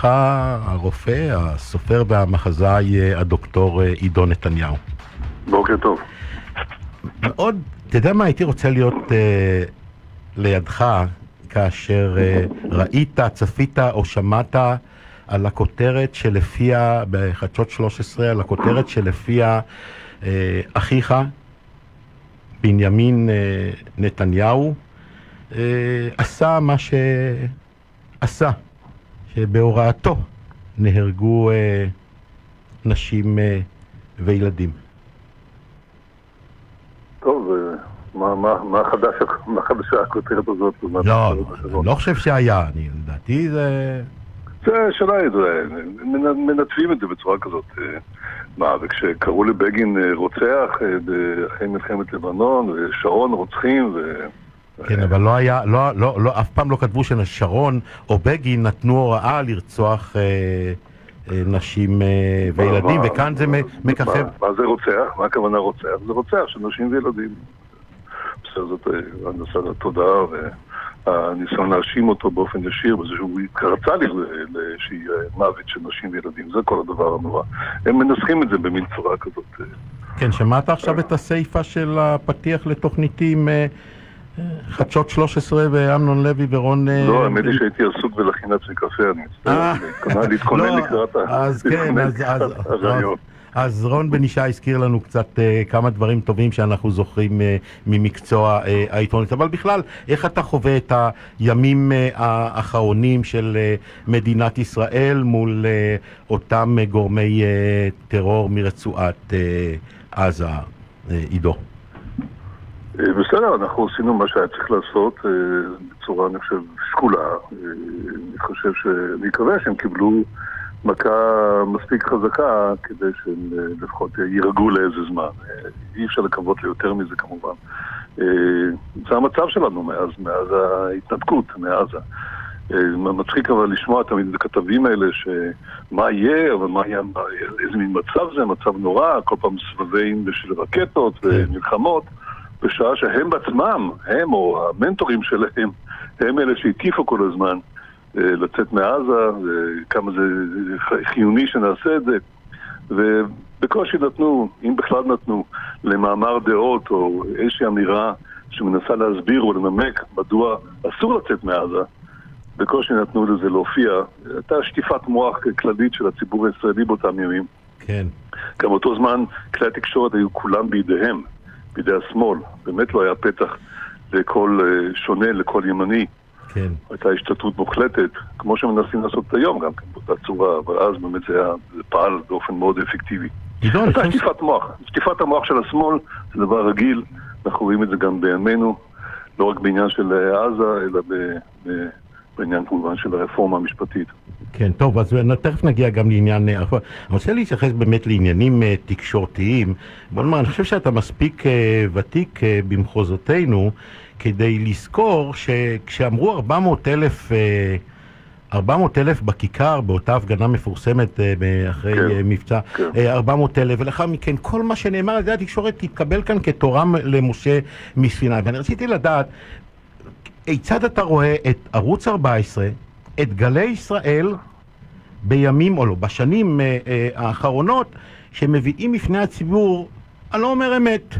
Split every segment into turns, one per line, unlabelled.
איתך הרופא, הסופר והמחזאי הדוקטור עידו נתניהו.
בוקר טוב.
מאוד, אתה יודע מה, הייתי רוצה להיות uh, לידך כאשר uh, ראית, צפית או שמעת על הכותרת שלפיה, בחדשות 13, על הכותרת שלפיה uh, אחיך, בנימין uh, נתניהו, uh, עשה מה שעשה, שבהוראתו נהרגו uh, נשים uh, וילדים.
טוב, מה, מה, מה חדש, מה חדשה הכותרת הזאת?
לא, אני לא חושב שהיה, אני, לדעתי זה...
זה שאלה, זה, מנתבים את זה בצורה כזאת. מה, וכשקראו לבגין רוצח אחרי מלחמת לבנון, ושרון רוצחים, ו...
כן, אבל לא היה, לא, לא, לא, אף פעם לא כתבו ששרון או בגין נתנו הוראה לרצוח אה, אה, נשים אה, וילדים, וכאן זה מככב...
מה זה רוצח? מה הכוונה רוצח? זה רוצח של נשים וילדים. בסדר, זאת הנדסת התודעה והניסיון להאשים אותו באופן ישיר בזה שהוא רצה שיהיה מוות של נשים וילדים, זה כל הדבר הנורא. הם מנסחים את זה במין צורה כזאת.
כן, שמעת עכשיו את הסיפה של הפתיח לתוכניתי עם חדשות 13 ואמנון לוי ורון...
לא, האמת היא שהייתי עסוק לעצמי קפה, אני מצטער, להתכונן
לא,
לקראת
כן,
הרעיון.
אז רון בן ישי הזכיר לנו קצת uh, כמה דברים טובים שאנחנו זוכרים uh, ממקצוע uh, העיתונות, אבל בכלל, איך אתה חווה את הימים uh, האחרונים של uh, מדינת ישראל מול uh, אותם uh, גורמי uh, טרור מרצועת uh, עזה, uh, עידו?
בסדר, אנחנו עשינו מה שהיה צריך לעשות בצורה, אני חושב, שקולה. אני חושב ש... אני מקווה שהם קיבלו מכה מספיק חזקה כדי שהם לפחות יירגעו לאיזה זמן. אי אפשר לקוות ליותר מזה כמובן. זה המצב שלנו מאז, מאז ההתנתקות, מעזה. מצחיק אבל לשמוע תמיד את הכתבים האלה שמה יהיה, אבל מה יהיה, איזה מין מצב זה, מצב נורא, כל פעם סבבים של רקטות ומלחמות. בשעה שהם בעצמם, הם או המנטורים שלהם, הם אלה שהטיפו כל הזמן לצאת מעזה, וכמה זה חיוני שנעשה את זה. ובקושי נתנו, אם בכלל נתנו, למאמר דעות או איזושהי אמירה שמנסה להסביר או לנמק מדוע אסור לצאת מעזה, בקושי נתנו לזה להופיע. הייתה שטיפת מוח כללית של הציבור הישראלי באותם ימים.
כן.
גם באותו זמן כלי התקשורת היו כולם בידיהם. בידי השמאל. באמת לא היה פתח לכל שונה, לכל ימני.
כן.
הייתה השתתפות מוחלטת, כמו שמנסים לעשות את היום גם כן, באותה צורה, אבל אז באמת זה, היה, זה פעל באופן מאוד אפקטיבי.
עידו,
הייתה שטיפת מוח. שטיפת המוח של השמאל זה דבר רגיל, אנחנו רואים את זה גם בימינו, לא רק בעניין של עזה, אלא ב, ב, בעניין כמובן של הרפורמה המשפטית.
כן, טוב, אז תכף נגיע גם לעניין... אני רוצה להתייחס באמת לעניינים תקשורתיים. בוא נאמר, אני חושב שאתה מספיק ותיק במחוזותינו כדי לזכור שכשאמרו 400 אלף... 400 אלף בכיכר באותה הפגנה מפורסמת אחרי
כן,
מבצע,
כן.
400 אלף, ולאחר מכן כל מה שנאמר על ידי התקשורת התקבל כאן כתורה למשה מסיני. ואני רציתי לדעת, כיצד אתה רואה את ערוץ 14, את גלי ישראל בימים, או לא, בשנים אה, אה, האחרונות, שמביאים בפני הציבור, אני לא אומר אמת,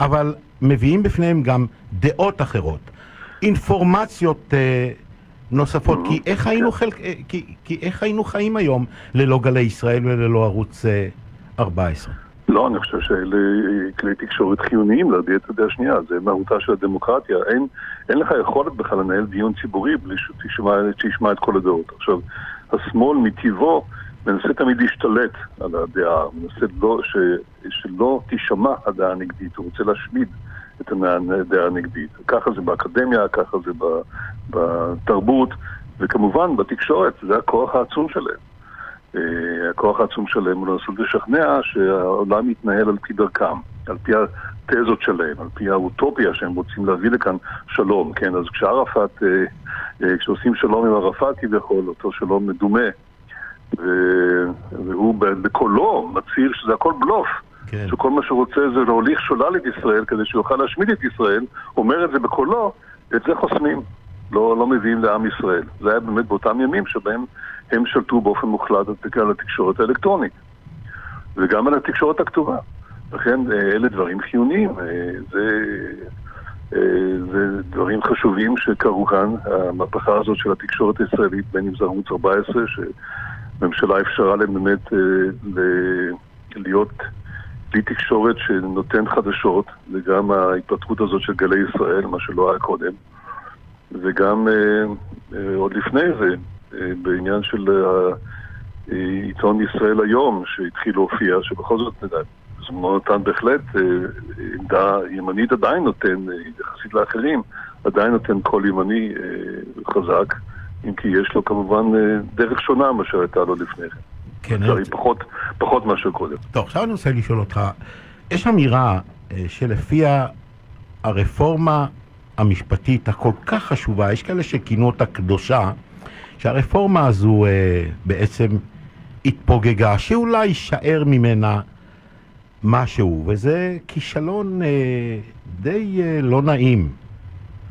אבל מביאים בפניהם גם דעות אחרות, אינפורמציות אה, נוספות, כי איך, היינו חלק, אה, כי, כי איך היינו חיים היום ללא גלי ישראל וללא ערוץ אה, 14?
לא, אני חושב שאלה כלי תקשורת חיוניים להביע את הדעה השנייה, זה מהותה של הדמוקרטיה. אין, אין לך יכולת בכלל לנהל דיון ציבורי בלי שתשמע את כל הדעות. עכשיו, השמאל מטבעו מנסה תמיד להשתלט על הדעה, מנסה לא, ש, שלא תישמע הדעה הנגדית, הוא רוצה להשמיד את הדעה הנגדית. ככה זה באקדמיה, ככה זה בתרבות, וכמובן בתקשורת, זה הכוח העצום שלהם. הכוח העצום שלהם הוא לנסות לשכנע שהעולם יתנהל על פי דרכם, על פי התזות שלהם, על פי האוטופיה שהם רוצים להביא לכאן שלום, כן? אז כשערפאת, כשעושים שלום עם ערפאת כביכול, אותו שלום מדומה, והוא בקולו מצהיר שזה הכל בלוף.
כן.
שכל מה שהוא רוצה זה להוליך שולל את ישראל כדי שיוכל להשמיד את ישראל, אומר את זה בקולו, את זה חוסמים. לא, לא מביאים לעם ישראל. זה היה באמת באותם ימים שבהם הם שלטו באופן מוחלט על התקשורת האלקטרונית וגם על התקשורת הכתובה. לכן אלה דברים חיוניים, זה, זה דברים חשובים שקרו כאן, המהפכה הזאת של התקשורת הישראלית, בין אם זה ערוץ 14, שממשלה אפשרה להם באמת להיות כלי תקשורת שנותן חדשות, וגם ההתפתחות הזאת של גלי ישראל, מה שלא היה קודם, וגם אה, אה, עוד לפני זה, אה, בעניין של אה, עיתון ישראל היום, שהתחיל להופיע, שבכל זאת, זמנו נתן בהחלט אה, עמדה ימנית עדיין נותן, אה, יחסית לאחרים, עדיין נותן קול ימני אה, חזק, אם כי יש לו כמובן אה, דרך שונה מאשר הייתה לו לפני כן. כן, לצערי. פחות, פחות מאשר קודם.
טוב, עכשיו אני רוצה לשאול אותך, יש אמירה אה, שלפיה הרפורמה המשפטית הכל כך חשובה, יש כאלה שכינו אותה קדושה, שהרפורמה הזו אה, בעצם התפוגגה, שאולי יישאר ממנה משהו, וזה כישלון אה, די אה, לא נעים,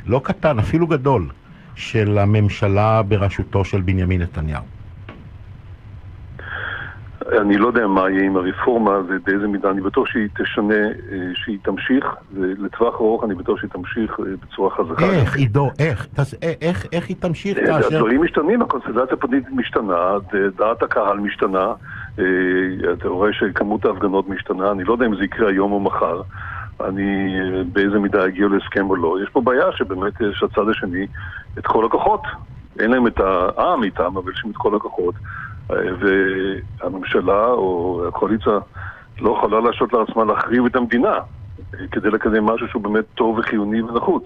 לא קטן, אפילו גדול, של הממשלה בראשותו של בנימין נתניהו.
אני לא יודע מה יהיה עם הרפורמה ובאיזה מידה, אני בטוח שהיא תשנה, אה, שהיא תמשיך, ולטווח ארוך אני בטוח שהיא תמשיך אה, בצורה חזקה.
איך, עידו, איך? תס, אה, איך, איך היא תמשיך
כאשר... הדברים משתנים, הקונסטלציה הפוליטית משתנה, דעת הקהל משתנה, אתה רואה שכמות ההפגנות משתנה, אני לא יודע אם זה יקרה היום או מחר. אני באיזה מידה יגיעו להסכם או לא. יש פה בעיה שבאמת יש לצד השני את כל הכוחות. אין להם את העם איתם, אבל יש להם את כל הכוחות. והממשלה או הקואליציה לא יכולה להרשות לעצמה להחריב את המדינה כדי לקדם משהו שהוא באמת טוב וחיוני ונחוץ.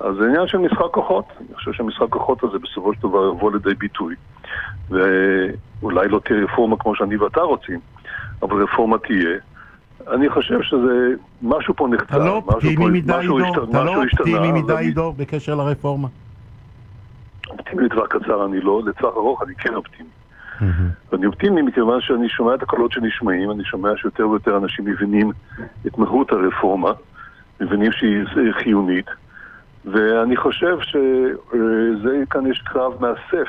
אז זה עניין של משחק כוחות. אני חושב שהמשחק כוחות הזה בסופו של דבר יבוא לידי ביטוי. ואולי לא תהיה רפורמה כמו שאני ואתה רוצים, אבל רפורמה תהיה. אני חושב שזה, משהו פה נחצה.
לא אופטימי מדי, עידו? אתה לא אופטימי מדי, עידו, בקשר לרפורמה?
אופטימי לטווח קצר אני לא, לטווח ארוך אני כן אופטימי. ואני אופטימי מכיוון שאני שומע את הקולות שנשמעים, אני שומע שיותר ויותר אנשים מבינים את מהות הרפורמה, מבינים שהיא חיונית, ואני חושב שזה, כאן יש קרב מאסף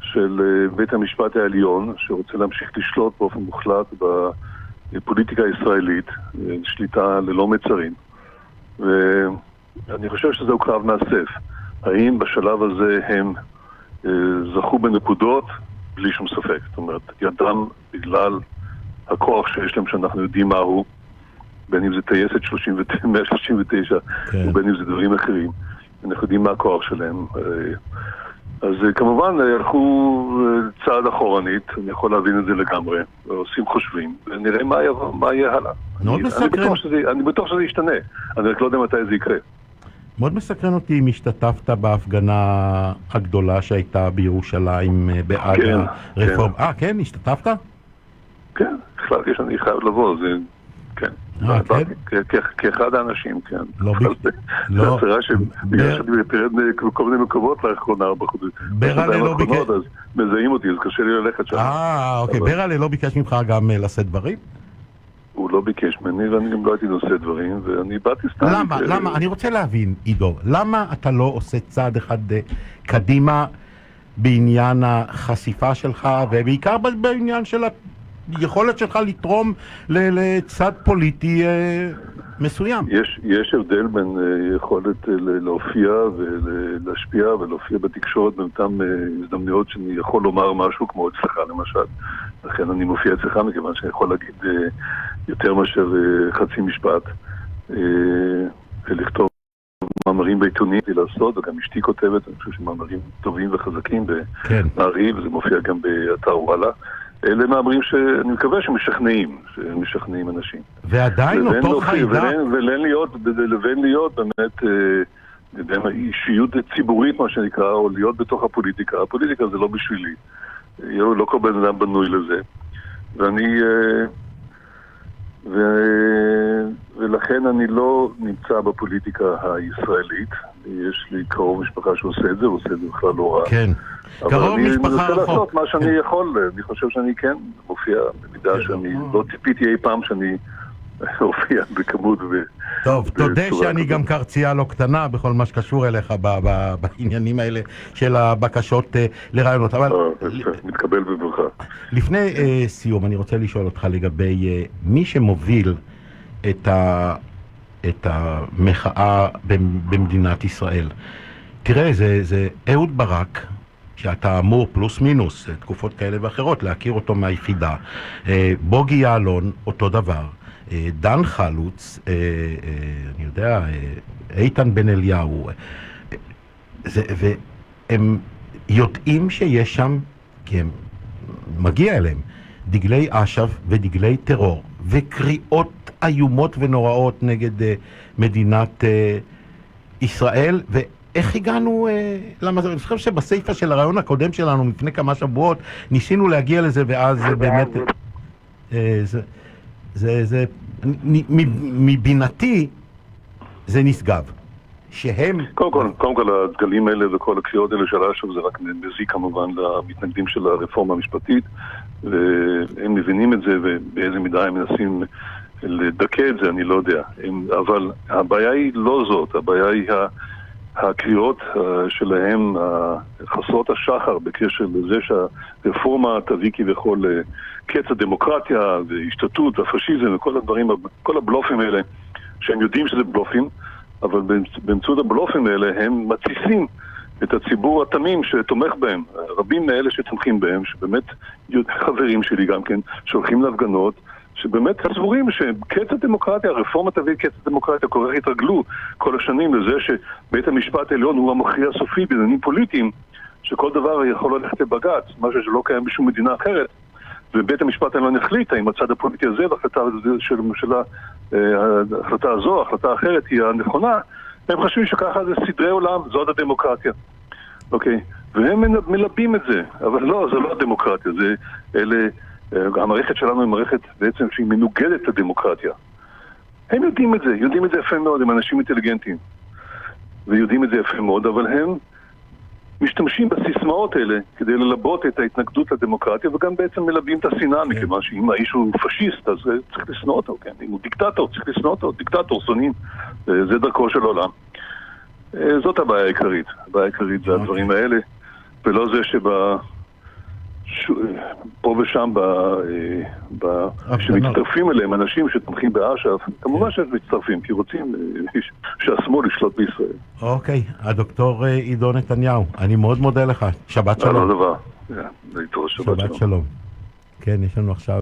של אה, בית המשפט העליון, שרוצה להמשיך לשלוט באופן מוחלט בפוליטיקה הישראלית, אה, שליטה ללא מצרים. ואני חושב שזהו קרב מאסף. האם בשלב הזה הם אה, זכו בנקודות בלי שום ספק. זאת אומרת, ידם בגלל הכוח שיש להם שאנחנו יודעים מהו, בין אם זה טייסת 139 כן. ובין אם זה דברים אחרים, אנחנו יודעים מה הכוח שלהם. אה, אז אה, כמובן הלכו אה, צעד אחורנית, אני יכול להבין את זה לגמרי, עושים חושבים, ונראה מה, יבוא, מה יהיה הלאה.
מאוד מסקרן.
אני בטוח שזה ישתנה, אני רק לא יודע מתי זה יקרה.
מאוד מסקרן אותי אם השתתפת בהפגנה הגדולה שהייתה בירושלים אה, בעד כן, הרפורמה. כן. אה, כן. השתתפת?
כן, החלטתי שאני חייב לבוא, זה... כן. אה, כן? כאחד האנשים, כן.
לא, לא.
זה הצהרה שבגלל שאני מתרד כל מיני מקומות לאחרונה ארבע חודשים.
ברלה לא ביקש...
מזהים אותי, אז קשה לי ללכת שם.
אה, אוקיי. ברלה לא ביקש ממך גם אה, לשאת דברים?
לא ביקש ממני ואני גם לא הייתי נושא דברים ואני באתי סתם.
למה? כ... למה? אני רוצה להבין, עידו, למה אתה לא עושה צעד אחד אה, קדימה בעניין החשיפה שלך ובעיקר בעניין של היכולת שלך לתרום לצד פוליטי אה, מסוים?
יש, יש הבדל בין אה, יכולת להופיע ולהשפיע ולהופיע בתקשורת באותן הזדמנויות שאני יכול לומר משהו כמו אצלך למשל. לכן אני מופיע אצלך מכיוון שאני יכול להגיד יותר מאשר אה, חצי משפט, אה, ולכתוב מאמרים בעיתונים לעשות, וגם אשתי כותבת, אני חושב שמאמרים טובים וחזקים במעריב, כן. וזה מופיע גם באתר וואלה. אלה מאמרים שאני מקווה שמשכנעים, שמשכנעים אנשים.
ועדיין אותו חיידק...
ולבין להיות, לבין להיות באמת אה, אישיות ציבורית, מה שנקרא, או להיות בתוך הפוליטיקה. הפוליטיקה זה לא בשבילי. לא כל בן אדם בנוי לזה. ואני... ו... ולכן אני לא נמצא בפוליטיקה הישראלית. יש לי קרוב משפחה שעושה את זה, הוא עושה את זה בכלל לא רע.
כן. קרוב משפחה רחוק. אבל אני מנסה
לעשות מה שאני כן. יכול, אני חושב שאני כן מופיע במידה כן. שאני לא ציפיתי אי פעם שאני הופיע בכמות ו...
טוב, תודה שאני. גם קרצייה לא קטנה בכל מה שקשור אליך בעניינים האלה של הבקשות אה, לרעיונות. אבל
אה, מתקבל בברכה.
לפני אה, סיום, אני רוצה לשאול אותך לגבי אה, מי שמוביל את, ה, את המחאה במ- במדינת ישראל. תראה, זה, זה אהוד ברק, שאתה אמור פלוס מינוס, אה, תקופות כאלה ואחרות, להכיר אותו מהיחידה. אה, בוגי יעלון, אותו דבר. אה, דן חלוץ, אני יודע, איתן בן אליהו. זה, והם יודעים שיש שם, כי הם, מגיע אליהם, דגלי אש"ף ודגלי טרור, וקריאות איומות ונוראות נגד uh, מדינת uh, ישראל, ואיך הגענו למה זה, אני חושב שבסיפא של הרעיון הקודם שלנו, לפני כמה שבועות, ניסינו להגיע לזה, ואז זה באמת... Uh, זה, זה, זה, מבינתי, זה נשגב. שהם...
קודם כל, קודם כל הדגלים האלה וכל הקריאות האלה של אש"ף זה רק מזיק כמובן למתנגדים של הרפורמה המשפטית והם מבינים את זה ובאיזה מידה הם מנסים לדכא את זה, אני לא יודע. אבל הבעיה היא לא זאת, הבעיה היא הקריאות אה, שלהם, חסרות השחר בקשר לזה שהרפורמה תביא כביכול אה, קץ הדמוקרטיה והשתתות והפשיזם וכל הדברים, כל הבלופים האלה שהם יודעים שזה בלופים אבל באמצ- באמצעות הבלופים האלה הם מתסיסים את הציבור התמים שתומך בהם. רבים מאלה שתומכים בהם, שבאמת חברים שלי גם כן, שהולכים להפגנות, שבאמת סבורים שקץ הדמוקרטיה, הרפורמה תביא קץ הדמוקרטיה, כל כך התרגלו כל השנים לזה שבית המשפט העליון הוא המכריע הסופי בעניינים פוליטיים, שכל דבר יכול ללכת לבג"ץ, משהו שלא קיים בשום מדינה אחרת. ובית המשפט העליון החליט האם הצד הפוליטי הזה וההחלטה הזו של הממשלה, אה, ההחלטה הזו, ההחלטה האחרת היא הנכונה, הם חושבים שככה זה סדרי עולם, זאת הדמוקרטיה. אוקיי? והם מלבים את זה, אבל לא, זה לא הדמוקרטיה, זה אלה, המערכת שלנו היא מערכת בעצם שהיא מנוגדת לדמוקרטיה. הם יודעים את זה, יודעים את זה יפה מאוד, הם אנשים אינטליגנטים. ויודעים את זה יפה מאוד, אבל הם משתמשים בסיסמאות האלה כדי ללבות את ההתנגדות לדמוקרטיה וגם בעצם מלבים את השנאה, מכיוון שאם האיש הוא פשיסט אז אה, צריך לשנוא אותו, כן? אם הוא דיקטטור צריך לשנוא אותו, דיקטטור שונאים, אה, זה דרכו של עולם. אה, זאת הבעיה העיקרית, הבעיה העיקרית זה הדברים האלה, ולא זה שב... ש- פה ושם, ב... אה, ב... שמצטרפים אליהם אנשים שתומכים באש"ף, כמובן שהם מצטרפים, כי רוצים אה, שהשמאל ישלוט בישראל.
אוקיי, הדוקטור אה, עידו נתניהו, אני מאוד מודה לך. שבת
לא
שלום.
דבר. להתראות, שבת.
שלום. כן, יש לנו עכשיו...